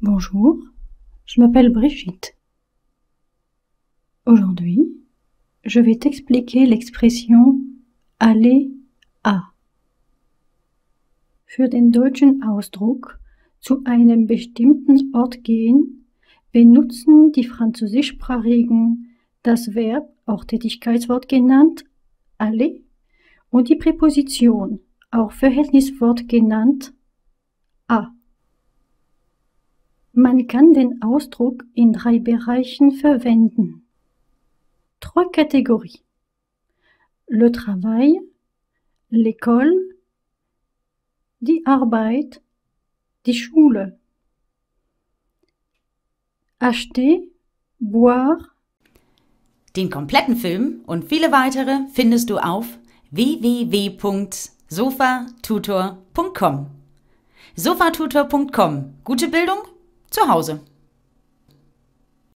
Bonjour, je m'appelle Brigitte. Aujourd'hui, je vais t'expliquer l'expression aller à. Für den deutschen Ausdruck zu einem bestimmten Ort gehen, benutzen die französischsprachigen das Verb, auch Tätigkeitswort genannt, aller und die Präposition, auch Verhältniswort genannt, à. Man kann den Ausdruck in drei Bereichen verwenden. Trois catégories. Le travail, l'école, die Arbeit, die Schule. Acheter, boire. Den kompletten Film und viele weitere findest du auf www.sofatutor.com. Sofatutor.com. Gute Bildung zu Hause.